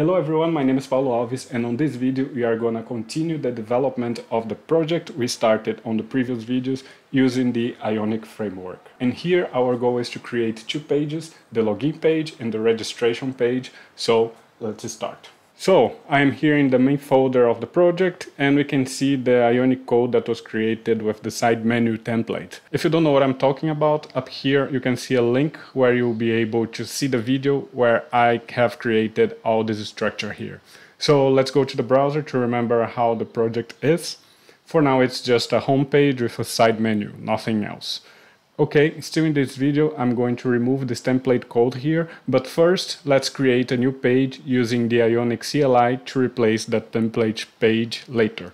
Hello everyone, my name is Paulo Alves and on this video we are going to continue the development of the project we started on the previous videos using the Ionic framework. And here our goal is to create two pages, the login page and the registration page, so let's start. So I am here in the main folder of the project and we can see the Ionic code that was created with the side menu template. If you don't know what I'm talking about, up here you can see a link where you'll be able to see the video where I have created all this structure here. So let's go to the browser to remember how the project is. For now it's just a home page with a side menu, nothing else. Okay, still in this video I'm going to remove this template code here, but first let's create a new page using the Ionic CLI to replace that template page later.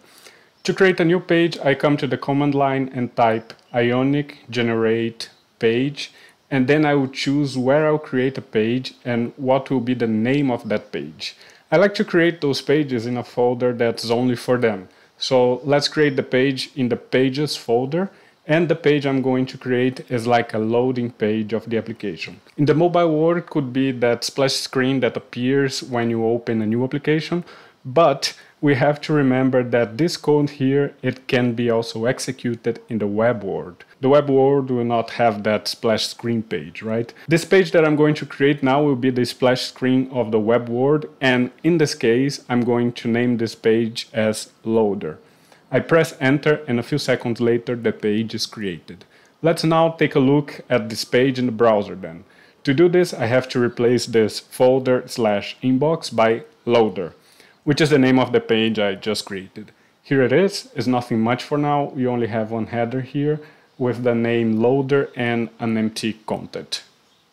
To create a new page I come to the command line and type Ionic generate page and then I will choose where I'll create a page and what will be the name of that page. I like to create those pages in a folder that's only for them. So let's create the page in the pages folder and the page I'm going to create is like a loading page of the application. In the mobile world could be that splash screen that appears when you open a new application, but we have to remember that this code here, it can be also executed in the web world. The web world will not have that splash screen page, right? This page that I'm going to create now will be the splash screen of the web world, and in this case, I'm going to name this page as loader. I press enter and a few seconds later the page is created. Let's now take a look at this page in the browser then. To do this I have to replace this folder slash inbox by loader, which is the name of the page I just created. Here it is, it's nothing much for now, we only have one header here with the name loader and an empty content.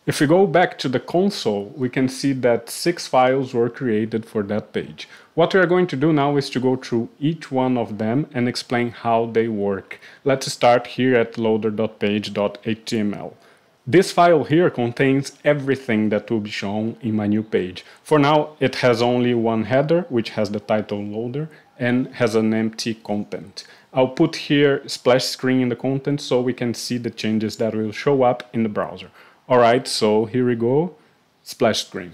If we go back to the console, we can see that six files were created for that page. What we are going to do now is to go through each one of them and explain how they work. Let's start here at loader.page.html. This file here contains everything that will be shown in my new page. For now, it has only one header, which has the title loader, and has an empty content. I'll put here splash screen in the content so we can see the changes that will show up in the browser. Alright, so here we go, splash screen.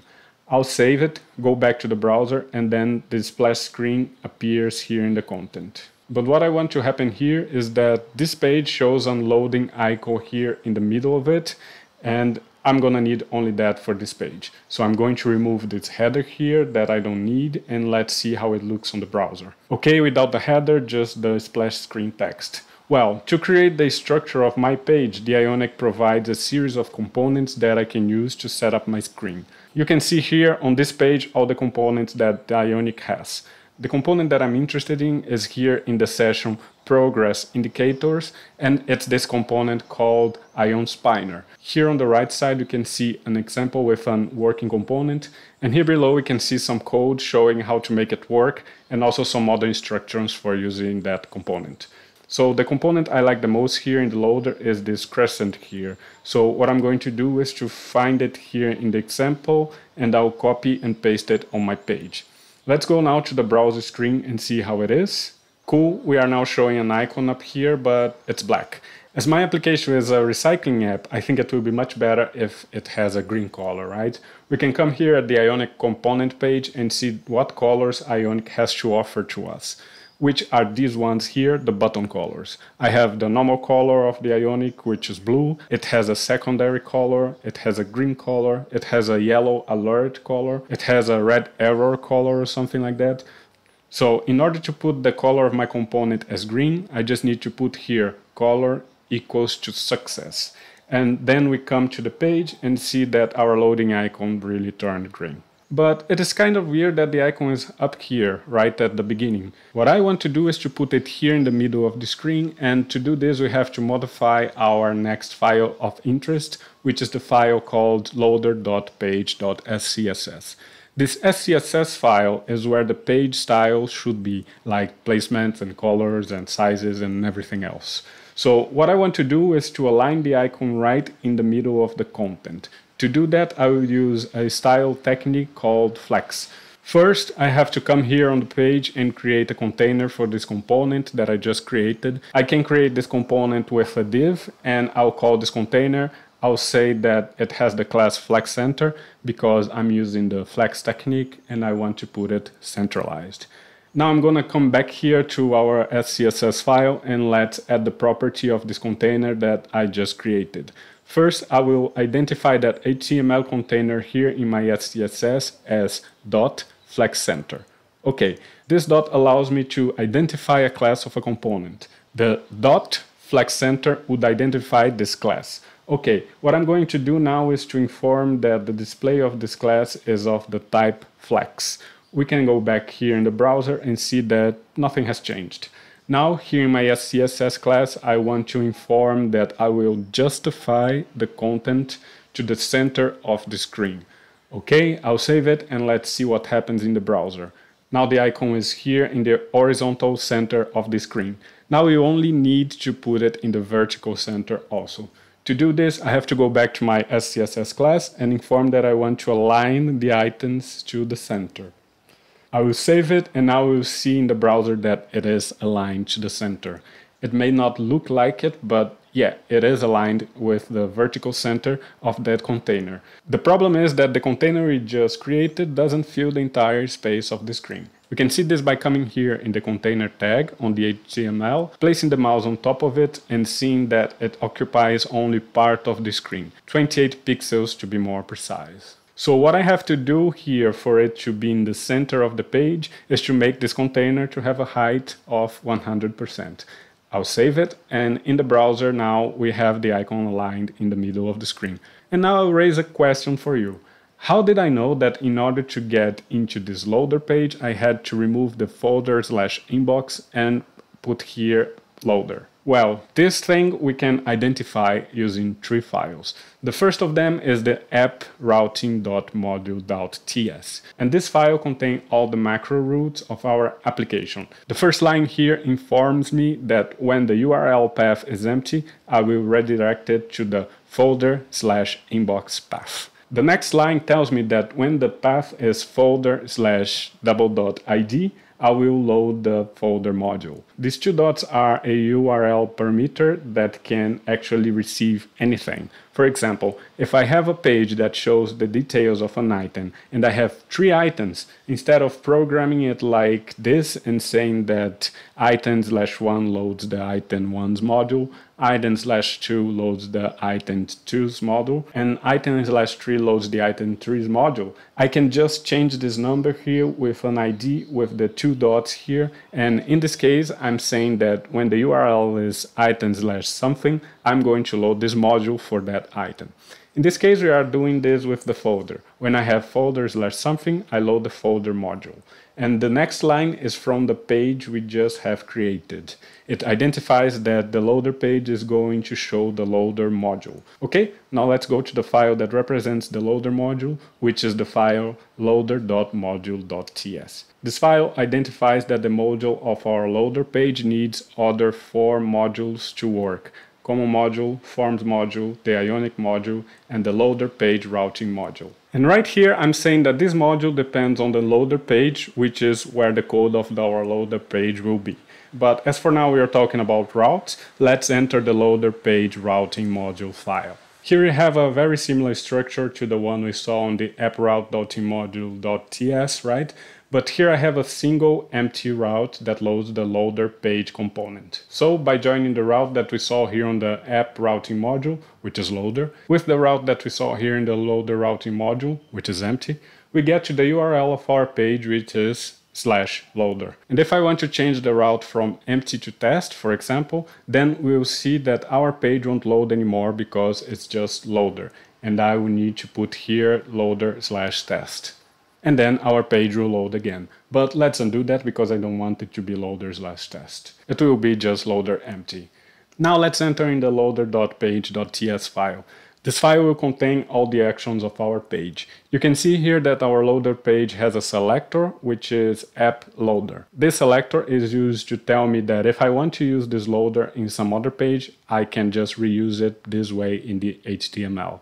I'll save it, go back to the browser, and then the splash screen appears here in the content. But what I want to happen here is that this page shows an loading icon here in the middle of it, and I'm gonna need only that for this page. So I'm going to remove this header here that I don't need, and let's see how it looks on the browser. Okay, without the header, just the splash screen text. Well, to create the structure of my page, the Ionic provides a series of components that I can use to set up my screen. You can see here on this page all the components that the Ionic has. The component that I'm interested in is here in the session progress indicators and it's this component called Ion Spinner. Here on the right side you can see an example with a working component and here below we can see some code showing how to make it work and also some other instructions for using that component. So the component I like the most here in the loader is this crescent here. So what I'm going to do is to find it here in the example and I'll copy and paste it on my page. Let's go now to the browser screen and see how it is. Cool, we are now showing an icon up here, but it's black. As my application is a recycling app, I think it will be much better if it has a green color, right? We can come here at the Ionic component page and see what colors Ionic has to offer to us which are these ones here, the button colors. I have the normal color of the Ionic, which is blue. It has a secondary color. It has a green color. It has a yellow alert color. It has a red error color or something like that. So in order to put the color of my component as green, I just need to put here color equals to success. And then we come to the page and see that our loading icon really turned green. But it is kind of weird that the icon is up here, right at the beginning. What I want to do is to put it here in the middle of the screen, and to do this we have to modify our next file of interest, which is the file called loader.page.scss. This SCSS file is where the page style should be, like placements and colors and sizes and everything else. So what I want to do is to align the icon right in the middle of the content. To do that, I will use a style technique called flex. First, I have to come here on the page and create a container for this component that I just created. I can create this component with a div and I'll call this container I'll say that it has the class flex center because I'm using the flex technique and I want to put it centralized. Now I'm gonna come back here to our SCSS file and let's add the property of this container that I just created. First, I will identify that HTML container here in my SCSS as dot flex center. Okay, this dot allows me to identify a class of a component. The dot flex center would identify this class. Okay, what I'm going to do now is to inform that the display of this class is of the type flex. We can go back here in the browser and see that nothing has changed. Now here in my SCSS class, I want to inform that I will justify the content to the center of the screen. Okay, I'll save it and let's see what happens in the browser. Now the icon is here in the horizontal center of the screen. Now you only need to put it in the vertical center also. To do this, I have to go back to my SCSS class and inform that I want to align the items to the center. I will save it and now we'll see in the browser that it is aligned to the center. It may not look like it, but yeah, it is aligned with the vertical center of that container. The problem is that the container we just created doesn't fill the entire space of the screen. We can see this by coming here in the container tag on the HTML, placing the mouse on top of it and seeing that it occupies only part of the screen, 28 pixels to be more precise. So what I have to do here for it to be in the center of the page is to make this container to have a height of 100%. I'll save it and in the browser now we have the icon aligned in the middle of the screen. And now I'll raise a question for you. How did I know that in order to get into this loader page, I had to remove the folder slash inbox and put here loader? Well, this thing we can identify using three files. The first of them is the app routing.module.ts. And this file contains all the macro routes of our application. The first line here informs me that when the URL path is empty, I will redirect it to the folder slash inbox path. The next line tells me that when the path is folder slash double dot ID, I will load the folder module. These two dots are a URL parameter that can actually receive anything. For example, if I have a page that shows the details of an item and I have three items, instead of programming it like this and saying that item slash one loads the item one's module, item slash 2 loads the item 2's module, and item slash 3 loads the item 3's module. I can just change this number here with an ID with the two dots here, and in this case, I'm saying that when the URL is item slash something, I'm going to load this module for that item. In this case, we are doing this with the folder. When I have folder slash something, I load the folder module. And the next line is from the page we just have created. It identifies that the loader page is going to show the loader module. Okay, now let's go to the file that represents the loader module, which is the file loader.module.ts. This file identifies that the module of our loader page needs other four modules to work common module, forms module, the ionic module, and the loader page routing module. And right here, I'm saying that this module depends on the loader page, which is where the code of our loader page will be. But as for now we are talking about routes, let's enter the loader page routing module file. Here we have a very similar structure to the one we saw on the app routing.module.ts, right? But here I have a single empty route that loads the loader page component. So by joining the route that we saw here on the app routing module, which is loader, with the route that we saw here in the loader routing module, which is empty, we get to the URL of our page, which is slash loader. And if I want to change the route from empty to test, for example, then we'll see that our page won't load anymore because it's just loader. And I will need to put here loader slash test and then our page will load again. But let's undo that because I don't want it to be loader slash test. It will be just loader empty. Now let's enter in the loader.page.ts file. This file will contain all the actions of our page. You can see here that our loader page has a selector, which is app loader. This selector is used to tell me that if I want to use this loader in some other page, I can just reuse it this way in the HTML.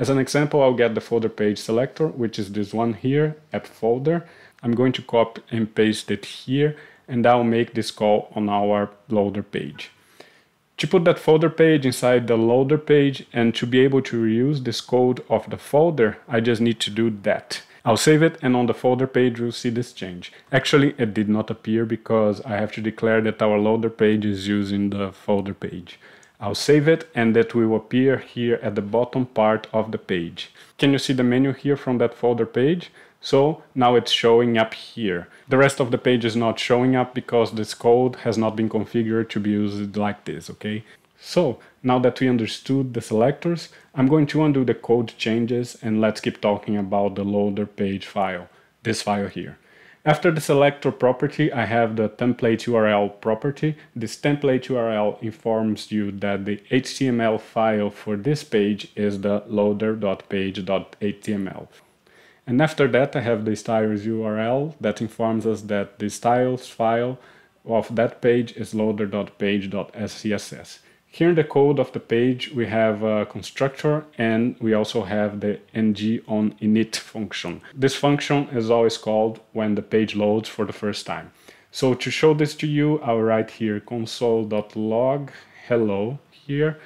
As an example, I'll get the folder page selector, which is this one here, app folder. I'm going to copy and paste it here, and I'll make this call on our loader page. To put that folder page inside the loader page and to be able to reuse this code of the folder, I just need to do that. I'll save it and on the folder page you'll see this change. Actually, it did not appear because I have to declare that our loader page is using the folder page. I'll save it and that will appear here at the bottom part of the page. Can you see the menu here from that folder page? So now it's showing up here. The rest of the page is not showing up because this code has not been configured to be used like this, okay? So now that we understood the selectors, I'm going to undo the code changes and let's keep talking about the loader page file, this file here. After the selector property, I have the template URL property. This template URL informs you that the HTML file for this page is the loader.page.html. And after that, I have the styles URL that informs us that the styles file of that page is loader.page.scss. Here in the code of the page, we have a constructor and we also have the ng on init function. This function is always called when the page loads for the first time. So to show this to you, I'll write here console.log hello here.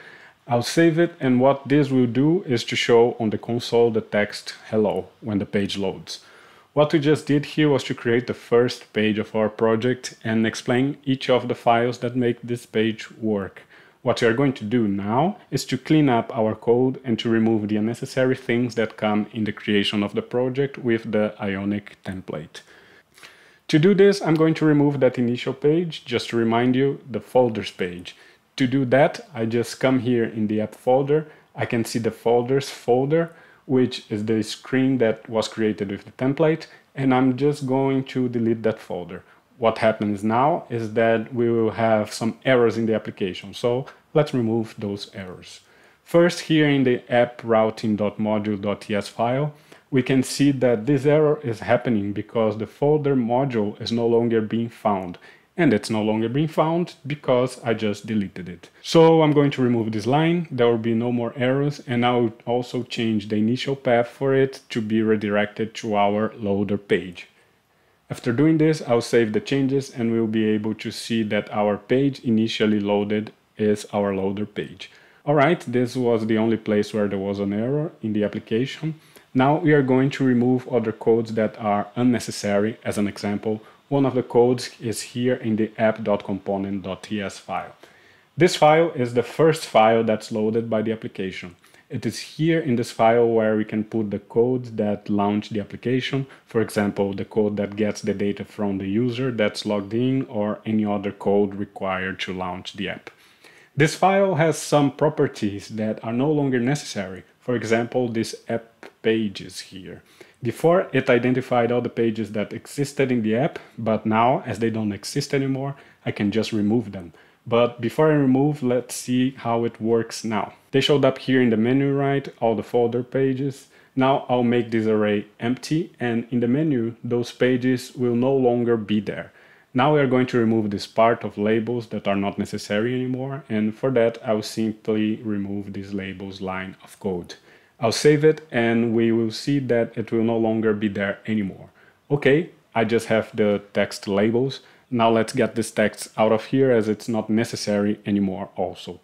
I'll save it and what this will do is to show on the console the text hello when the page loads. What we just did here was to create the first page of our project and explain each of the files that make this page work. What we are going to do now is to clean up our code and to remove the unnecessary things that come in the creation of the project with the Ionic template. To do this, I'm going to remove that initial page, just to remind you, the folders page. To do that, I just come here in the app folder, I can see the folders folder, which is the screen that was created with the template, and I'm just going to delete that folder what happens now is that we will have some errors in the application. So let's remove those errors. First, here in the app routing.module.ts file, we can see that this error is happening because the folder module is no longer being found. And it's no longer being found because I just deleted it. So I'm going to remove this line, there will be no more errors, and I'll also change the initial path for it to be redirected to our loader page. After doing this, I'll save the changes and we'll be able to see that our page initially loaded is our loader page. Alright, this was the only place where there was an error in the application. Now we are going to remove other codes that are unnecessary. As an example, one of the codes is here in the app.component.ts file. This file is the first file that's loaded by the application. It is here in this file where we can put the code that launch the application, for example, the code that gets the data from the user that's logged in or any other code required to launch the app. This file has some properties that are no longer necessary. For example, this app pages here. Before, it identified all the pages that existed in the app, but now, as they don't exist anymore, I can just remove them. But before I remove, let's see how it works now. They showed up here in the menu right, all the folder pages. Now I'll make this array empty and in the menu, those pages will no longer be there. Now we are going to remove this part of labels that are not necessary anymore. And for that, I'll simply remove this labels line of code. I'll save it and we will see that it will no longer be there anymore. Okay, I just have the text labels. Now let's get this text out of here as it's not necessary anymore also.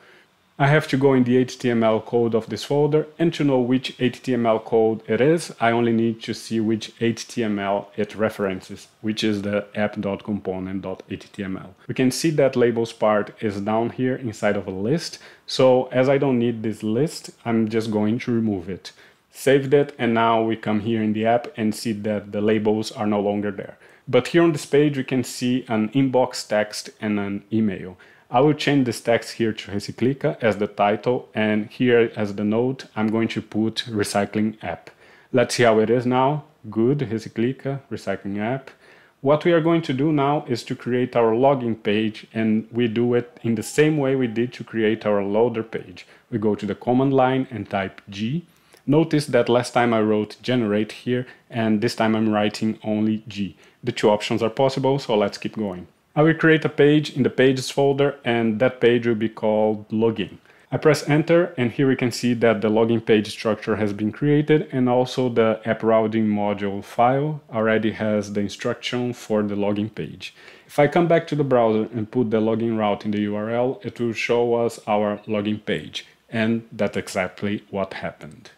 I have to go in the HTML code of this folder and to know which HTML code it is, I only need to see which HTML it references, which is the app.component.html. We can see that labels part is down here inside of a list. So as I don't need this list, I'm just going to remove it. Saved it and now we come here in the app and see that the labels are no longer there. But here on this page, we can see an inbox text and an email. I will change this text here to Reciclica as the title and here as the note, I'm going to put recycling app. Let's see how it is now. Good, Reciclica, recycling app. What we are going to do now is to create our login page and we do it in the same way we did to create our loader page. We go to the command line and type G. Notice that last time I wrote generate here and this time I'm writing only G. The two options are possible, so let's keep going. I will create a page in the pages folder and that page will be called login. I press enter and here we can see that the login page structure has been created and also the app routing module file already has the instruction for the login page. If I come back to the browser and put the login route in the URL, it will show us our login page. And that's exactly what happened.